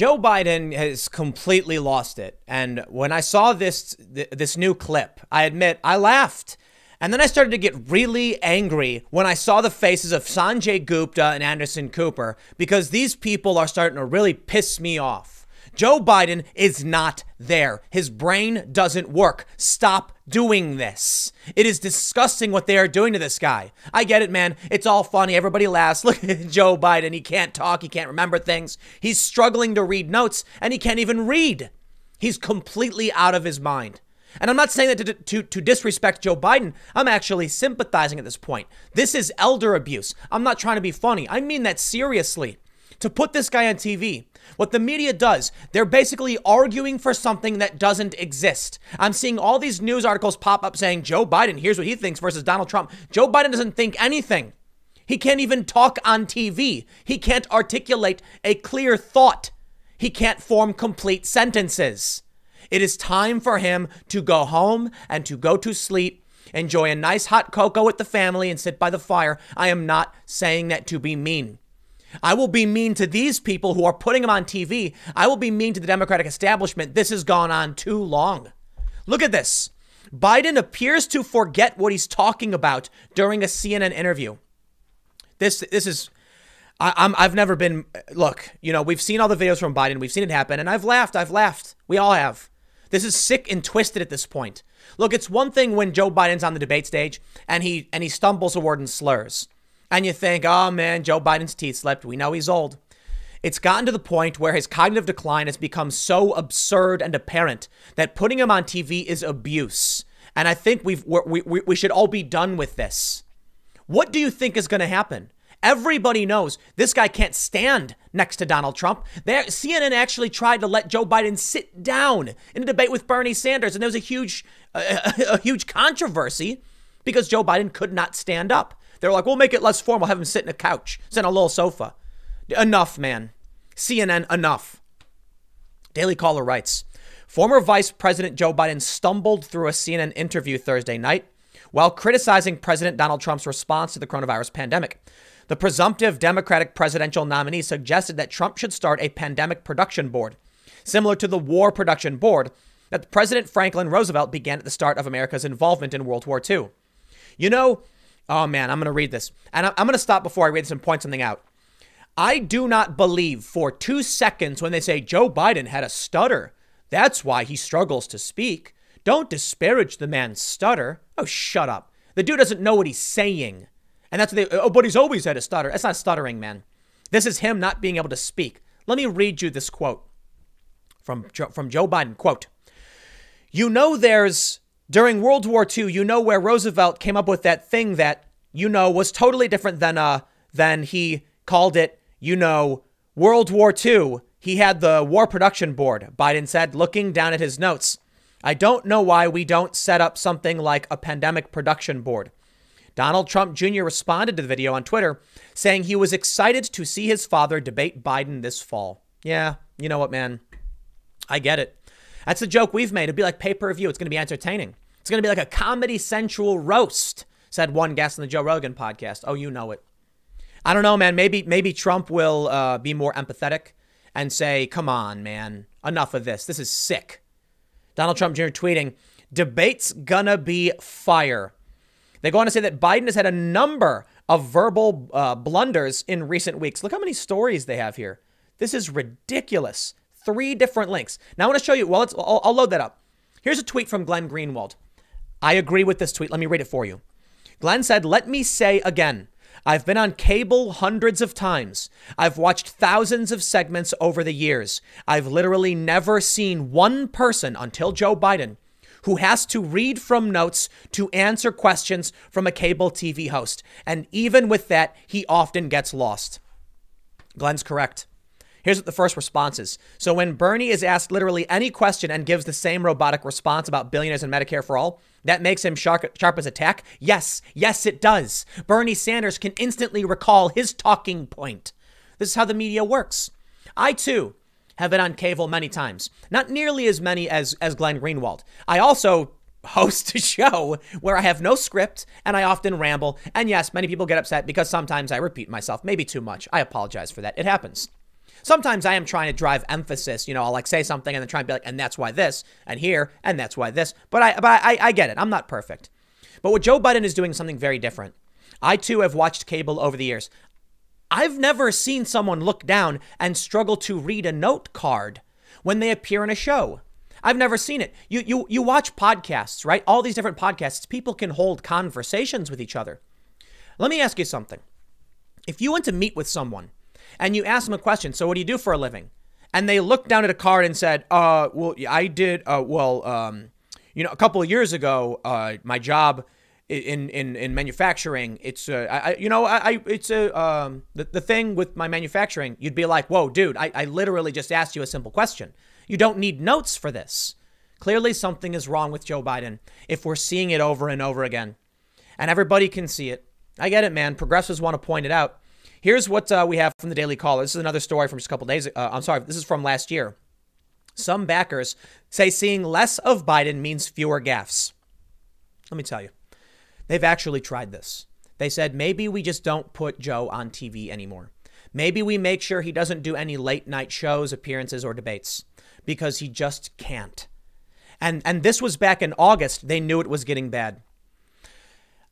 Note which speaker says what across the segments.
Speaker 1: Joe Biden has completely lost it. And when I saw this this new clip, I admit I laughed. And then I started to get really angry when I saw the faces of Sanjay Gupta and Anderson Cooper because these people are starting to really piss me off. Joe Biden is not there. His brain doesn't work. Stop doing this. It is disgusting what they are doing to this guy. I get it, man. It's all funny. Everybody laughs. Look at Joe Biden. He can't talk. He can't remember things. He's struggling to read notes and he can't even read. He's completely out of his mind. And I'm not saying that to, to, to, disrespect Joe Biden. I'm actually sympathizing at this point. This is elder abuse. I'm not trying to be funny. I mean that seriously. To put this guy on TV, what the media does, they're basically arguing for something that doesn't exist. I'm seeing all these news articles pop up saying Joe Biden, here's what he thinks versus Donald Trump. Joe Biden doesn't think anything. He can't even talk on TV. He can't articulate a clear thought. He can't form complete sentences. It is time for him to go home and to go to sleep, enjoy a nice hot cocoa with the family, and sit by the fire. I am not saying that to be mean. I will be mean to these people who are putting him on TV. I will be mean to the Democratic establishment. This has gone on too long. Look at this. Biden appears to forget what he's talking about during a CNN interview. This this is I, I'm I've never been look, you know, we've seen all the videos from Biden, we've seen it happen, and I've laughed, I've laughed. We all have. This is sick and twisted at this point. Look, it's one thing when Joe Biden's on the debate stage and he and he stumbles a word and slurs and you think, oh man, Joe Biden's teeth slipped. We know he's old. It's gotten to the point where his cognitive decline has become so absurd and apparent that putting him on TV is abuse. And I think we've, we, we, we should all be done with this. What do you think is going to happen? Everybody knows this guy can't stand next to Donald Trump. There, CNN actually tried to let Joe Biden sit down in a debate with Bernie Sanders, and there was a huge, a, a huge controversy because Joe Biden could not stand up. They're like, we'll make it less formal, have him sit in a couch, sit on a little sofa. Enough, man. CNN, enough. Daily Caller writes Former Vice President Joe Biden stumbled through a CNN interview Thursday night while criticizing President Donald Trump's response to the coronavirus pandemic. The presumptive Democratic presidential nominee suggested that Trump should start a pandemic production board, similar to the War Production Board that President Franklin Roosevelt began at the start of America's involvement in World War II. You know, Oh man, I'm going to read this. And I'm going to stop before I read this and point something out. I do not believe for two seconds when they say Joe Biden had a stutter. That's why he struggles to speak. Don't disparage the man's stutter. Oh, shut up. The dude doesn't know what he's saying. And that's what they, oh, but he's always had a stutter. That's not stuttering, man. This is him not being able to speak. Let me read you this quote from, from Joe Biden. Quote, you know, there's during World War II, you know where Roosevelt came up with that thing that, you know, was totally different than uh than he called it, you know, World War II. He had the War Production Board, Biden said, looking down at his notes. I don't know why we don't set up something like a pandemic production board. Donald Trump Jr. responded to the video on Twitter, saying he was excited to see his father debate Biden this fall. Yeah, you know what, man? I get it. That's the joke we've made. It'd be like pay per view. It's going to be entertaining. It's going to be like a Comedy Central roast, said one guest on the Joe Rogan podcast. Oh, you know it. I don't know, man. Maybe maybe Trump will uh, be more empathetic and say, "Come on, man, enough of this. This is sick." Donald Trump Jr. tweeting, "Debate's gonna be fire." They go on to say that Biden has had a number of verbal uh, blunders in recent weeks. Look how many stories they have here. This is ridiculous. Three different links. Now I want to show you. Well, I'll, I'll load that up. Here's a tweet from Glenn Greenwald. I agree with this tweet. Let me read it for you. Glenn said, Let me say again, I've been on cable hundreds of times. I've watched thousands of segments over the years. I've literally never seen one person until Joe Biden who has to read from notes to answer questions from a cable TV host. And even with that, he often gets lost. Glenn's correct. Here's what the first response is. So when Bernie is asked literally any question and gives the same robotic response about billionaires and Medicare for all, that makes him sharp, sharp as a tack? Yes, yes, it does. Bernie Sanders can instantly recall his talking point. This is how the media works. I too have been on cable many times, not nearly as many as as Glenn Greenwald. I also host a show where I have no script and I often ramble. And yes, many people get upset because sometimes I repeat myself, maybe too much. I apologize for that. It happens. Sometimes I am trying to drive emphasis. You know, I'll like say something and then try and be like, and that's why this, and here, and that's why this. But I, but I, I get it. I'm not perfect. But what Joe Biden is doing is something very different. I too have watched cable over the years. I've never seen someone look down and struggle to read a note card when they appear in a show. I've never seen it. You you you watch podcasts, right? All these different podcasts, people can hold conversations with each other. Let me ask you something. If you went to meet with someone and you ask them a question, so what do you do for a living? And they looked down at a card and said, uh, well, I did, uh, well, um, you know, a couple of years ago, uh, my job in in in manufacturing, it's uh, I, you know I, I it's a um the, the thing with my manufacturing, you'd be like, whoa, dude, I, I literally just asked you a simple question. You don't need notes for this. Clearly, something is wrong with Joe Biden if we're seeing it over and over again, and everybody can see it. I get it, man. Progressives want to point it out. Here's what uh, we have from the Daily Caller. This is another story from just a couple days. Uh, I'm sorry, this is from last year. Some backers say seeing less of Biden means fewer gaffes. Let me tell you, they've actually tried this. They said maybe we just don't put Joe on TV anymore. Maybe we make sure he doesn't do any late night shows, appearances, or debates because he just can't. And and this was back in August. They knew it was getting bad.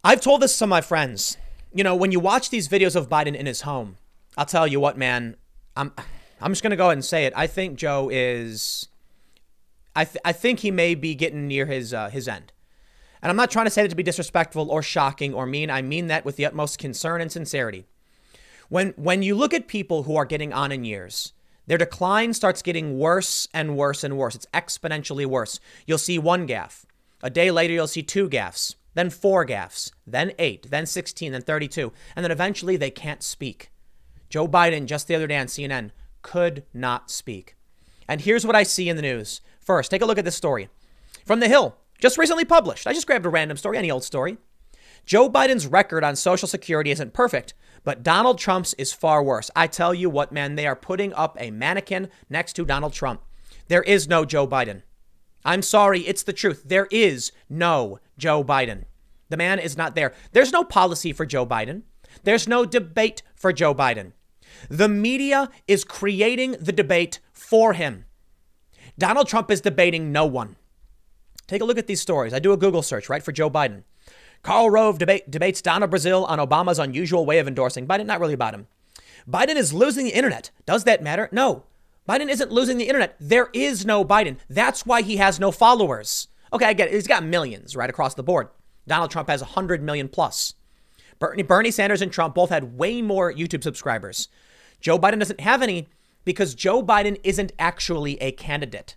Speaker 1: I've told this to my friends you know, when you watch these videos of Biden in his home, I'll tell you what, man, I'm I'm just going to go ahead and say it. I think Joe is I th- I think he may be getting near his uh, his end. And I'm not trying to say that to be disrespectful or shocking or mean. I mean that with the utmost concern and sincerity. When when you look at people who are getting on in years, their decline starts getting worse and worse and worse. It's exponentially worse. You'll see one gaffe. A day later, you'll see two gaffes then four gaffes, then eight, then 16, then 32, and then eventually they can't speak. Joe Biden, just the other day on CNN, could not speak. And here's what I see in the news. First, take a look at this story from The Hill, just recently published. I just grabbed a random story, any old story. Joe Biden's record on Social Security isn't perfect, but Donald Trump's is far worse. I tell you what, man, they are putting up a mannequin next to Donald Trump. There is no Joe Biden. I'm sorry, it's the truth. There is no Joe Biden. The man is not there. There's no policy for Joe Biden. There's no debate for Joe Biden. The media is creating the debate for him. Donald Trump is debating no one. Take a look at these stories. I do a Google search, right, for Joe Biden. Karl Rove debate, debates Donna Brazile on Obama's unusual way of endorsing Biden. Not really about him. Biden is losing the internet. Does that matter? No. Biden isn't losing the internet. There is no Biden. That's why he has no followers. Okay, I get it. He's got millions right across the board. Donald Trump has 100 million plus. Bernie, Bernie Sanders and Trump both had way more YouTube subscribers. Joe Biden doesn't have any because Joe Biden isn't actually a candidate.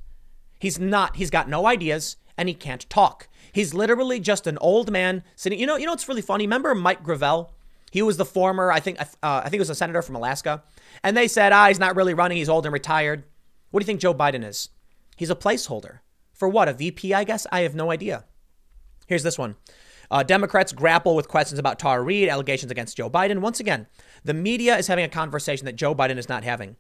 Speaker 1: He's not. He's got no ideas and he can't talk. He's literally just an old man sitting. You know. You know. It's really funny. Remember Mike Gravel? He was the former. I think. Uh, I think he was a senator from Alaska. And they said, ah, he's not really running. He's old and retired. What do you think Joe Biden is? He's a placeholder for what? A VP? I guess. I have no idea. Here's this one. Uh, Democrats grapple with questions about Tara Reade, allegations against Joe Biden. Once again, the media is having a conversation that Joe Biden is not having.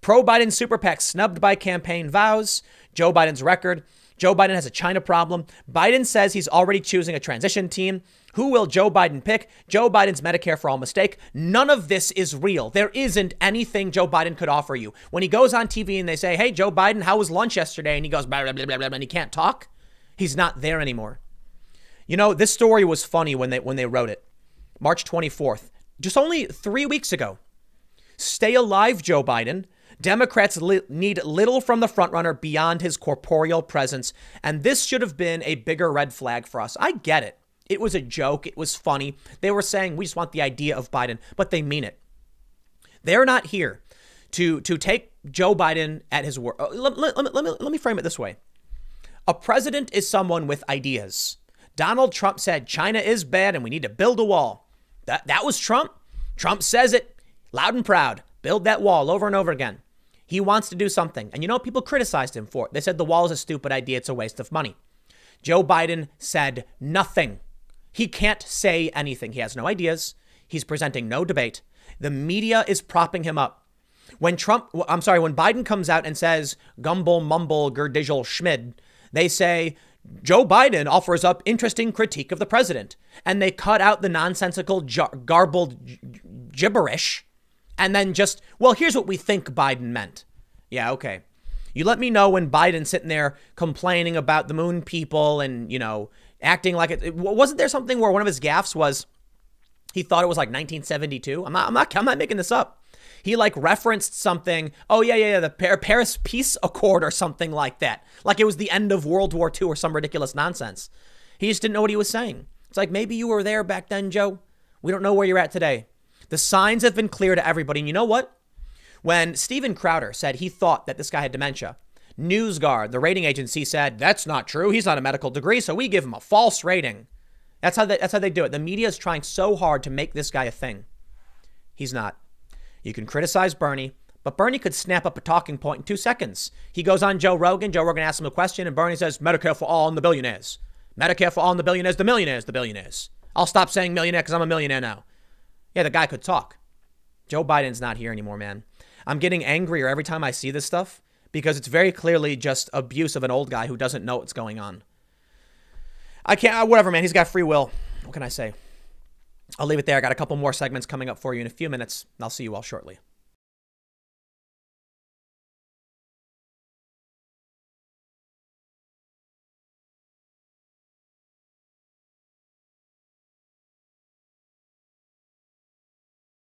Speaker 1: Pro Biden super PAC snubbed by campaign vows. Joe Biden's record. Joe Biden has a China problem. Biden says he's already choosing a transition team. Who will Joe Biden pick? Joe Biden's Medicare for all mistake. None of this is real. There isn't anything Joe Biden could offer you. When he goes on TV and they say, hey, Joe Biden, how was lunch yesterday? And he goes, blah, blah, blah, blah, blah, and he can't talk, he's not there anymore. You know, this story was funny when they when they wrote it. March 24th, just only 3 weeks ago. Stay alive, Joe Biden. Democrats li- need little from the frontrunner beyond his corporeal presence, and this should have been a bigger red flag for us. I get it. It was a joke, it was funny. They were saying we just want the idea of Biden, but they mean it. They're not here to to take Joe Biden at his word. Uh, let, let, let, let, me, let me frame it this way. A president is someone with ideas. Donald Trump said China is bad and we need to build a wall. That, that was Trump. Trump says it loud and proud. Build that wall over and over again. He wants to do something. And you know, people criticized him for it. They said the wall is a stupid idea, it's a waste of money. Joe Biden said nothing. He can't say anything. He has no ideas. He's presenting no debate. The media is propping him up. When Trump, I'm sorry, when Biden comes out and says gumble, mumble, gerdizzle, schmid, they say Joe Biden offers up interesting critique of the president, and they cut out the nonsensical, jar- garbled gibberish, and then just, well, here's what we think Biden meant. Yeah, okay. You let me know when Biden's sitting there complaining about the moon people and, you know, acting like it. Wasn't there something where one of his gaffes was he thought it was like 1972? I'm not, I'm not, I'm not making this up. He like referenced something. Oh, yeah, yeah, yeah, the Paris Peace Accord or something like that. Like it was the end of World War II or some ridiculous nonsense. He just didn't know what he was saying. It's like maybe you were there back then, Joe. We don't know where you're at today. The signs have been clear to everybody. And you know what? When Steven Crowder said he thought that this guy had dementia, NewsGuard, the rating agency, said that's not true. He's not a medical degree, so we give him a false rating. That's how they, that's how they do it. The media is trying so hard to make this guy a thing. He's not. You can criticize Bernie, but Bernie could snap up a talking point in two seconds. He goes on Joe Rogan. Joe Rogan asks him a question, and Bernie says, Medicare for all and the billionaires. Medicare for all and the billionaires, the millionaires, the billionaires. I'll stop saying millionaire because I'm a millionaire now. Yeah, the guy could talk. Joe Biden's not here anymore, man. I'm getting angrier every time I see this stuff because it's very clearly just abuse of an old guy who doesn't know what's going on. I can't, uh, whatever, man. He's got free will. What can I say? I'll leave it there. I got a couple more segments coming up for you in a few minutes. I'll see you all shortly.